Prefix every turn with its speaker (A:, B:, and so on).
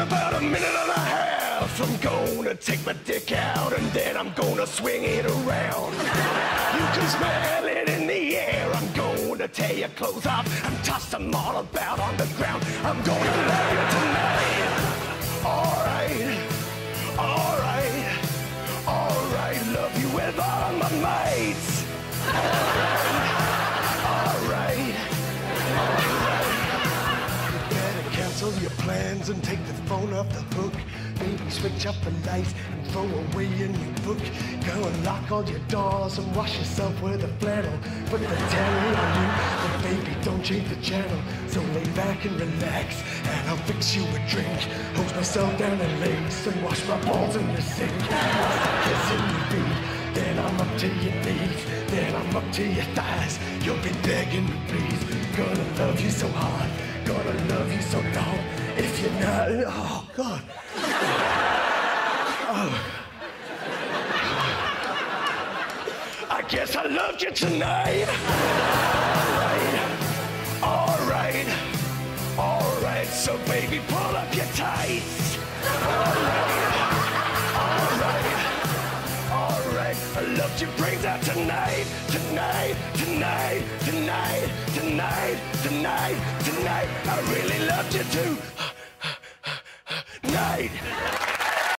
A: off, I'm gonna take my dick out and then I'm gonna swing it around. You can smell it in the air. I'm gonna tear your clothes off and toss them all about on the ground. I'm gonna love you tonight. Alright, alright, alright. Love you with all my mates. Plans and take the phone off the hook. Maybe switch up the lights and throw away your new book. Go and lock all your doors and wash yourself with a flannel. Put the telly on you, but baby, don't change the channel. So lay back and relax, and I'll fix you a drink. Hose myself down and lace and wash my balls in the sink. Kissing your feet, then I'm up to your knees, then I'm up to your thighs. You'll be begging me, please. Gonna love you so hard, gonna love you so long. If you're not, oh God. oh. I guess I loved you tonight. Alright, alright, alright. So baby, pull up your tights. I loved your brains out tonight, tonight, tonight, tonight, tonight, tonight, tonight. I really loved you too. Night.